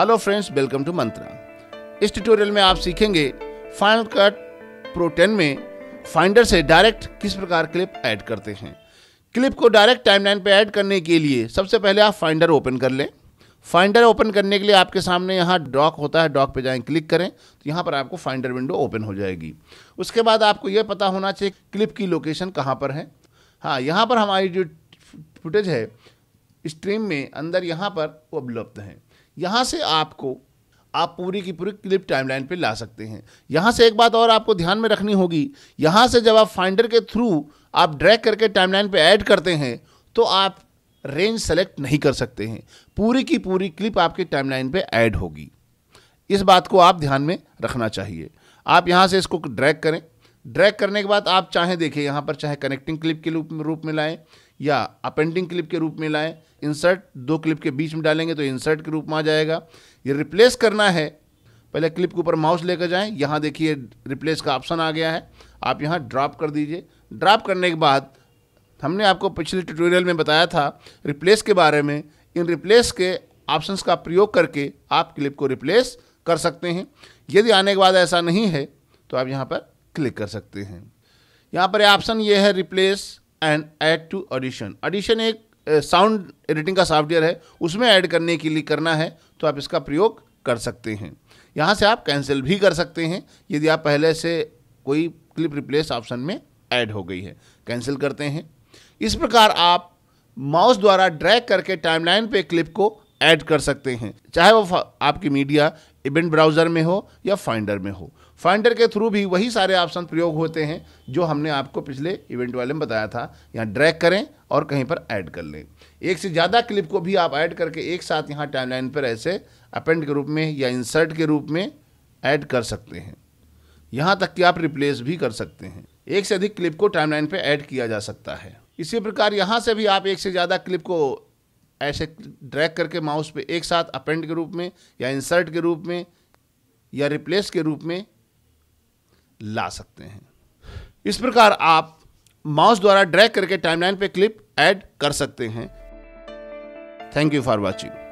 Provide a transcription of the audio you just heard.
Hello friends welcome to Mantra इस tutorial में आप सीखेंगे फाइनल कट प्रो 10 में फाइंडर से डायरेक्ट किस प्रकार क्लिप ऐड करते हैं। क्लिप को डायरेक्ट टाइमलाइन पे ऐड करने के लिए सबसे पहले आप फाइंडर ओपन कर लें। फाइंडर ओपन करने के लिए आपके सामने यहाँ डॉक होता है डॉक पे जाएँ क्लिक करें तो यहाँ पर आपको फाइंडर विंडो ओपन हो जाएगी। उसके बाद आपको यह पता होना चाहिए क्लिप की लोकेशन कहाँ पर है। हाँ यहाँ पर हमारी जो फुटेज है स्ट्रीम में अंदर यहाँ पर उपलब्ध हैं। यहाँ से आपको, आप पूरी की पूरी क्लिप टाइमलाइन पे ला सकते हैं। यहाँ से एक बात और आपको ध्यान में रखनी होगी, यहाँ से जब आप फाइंडर के थ्रू आप ड्रैग करके टाइमलाइन पे ऐड करते हैं तो आप रेंज सेलेक्ट नहीं कर सकते हैं। पूरी की पूरी क्लिप आपके टाइमलाइन पे ऐड होगी। इस बात को आप ध्यान में रखना चाहिए। आप यहाँ से इसको ड्रैग करें। ड्रैग करने के बाद आप चाहें देखें यहाँ पर चाहे कनेक्टिंग क्लिप के रूप में लाएँ। या अपेंडिंग क्लिप के रूप में लाएँ इंसर्ट दो क्लिप के बीच में डालेंगे तो इंसर्ट के रूप में आ जाएगा। ये रिप्लेस करना है, पहले क्लिप के ऊपर माउस लेकर जाएँ, यहाँ देखिए रिप्लेस का ऑप्शन आ गया है। आप यहाँ ड्रॉप कर दीजिए। ड्रॉप करने के बाद हमने आपको पिछले ट्यूटोरियल में बताया था रिप्लेस के बारे में। इन रिप्लेस के ऑप्शंस का प्रयोग करके आप क्लिप को रिप्लेस कर सकते हैं। यदि आने के बाद ऐसा नहीं है तो आप यहाँ पर क्लिक कर सकते हैं। यहाँ पर ऑप्शन ये है replace and add to Audition Audition एक साउंड एडिटिंग का सॉफ्टवेयर है, उसमें ऐड करने के लिए करना है तो आप इसका प्रयोग कर सकते हैं। यहाँ से आप कैंसिल भी कर सकते हैं, यदि आप पहले से कोई क्लिप रिप्लेस ऑप्शन में ऐड हो गई है। कैंसिल करते हैं। इस प्रकार आप माउस द्वारा ड्रैग करके टाइमलाइन पे क्लिप को ऐड कर सकते हैं। चाहे वो आपकी मीडिया इवेंट ब्राउज़र में हो या फाइंडर में हो। फाइंडर के थ्रू भी वही सारे ऑप्शन प्रयोग होते हैं, जो हमने आपको पिछले इवेंट वाले में बताया था। यहाँ ड्रैग करें और कहीं पर ऐड कर लें। एक से ज़्यादा क्लिप को भी आप ऐड करके एक साथ यहाँ टाइमलाइन पर ऐसे अपेंड के रूप में या इंसर्ट के रूप में ऐड कर सकते हैं। यहाँ तक कि आप रिप्लेस भी कर सकते हैं। एक से अधिक क्लिप को टाइमलाइन पर ऐड किया जा सकता है। इसी प्रकार यहाँ से भी आप एक से ज़्यादा क्लिप को ऐसे ड्रैग करके माउस पे एक साथ अपेंड के रूप में, या इंसर्ट के रूप में, या रिप्लेस के रूप में ला सकते हैं। इस प्रकार आप माउस द्वारा ड्रैग करके टाइमलाइन पे क्लिप ऐड कर सकते हैं। Thank you for watching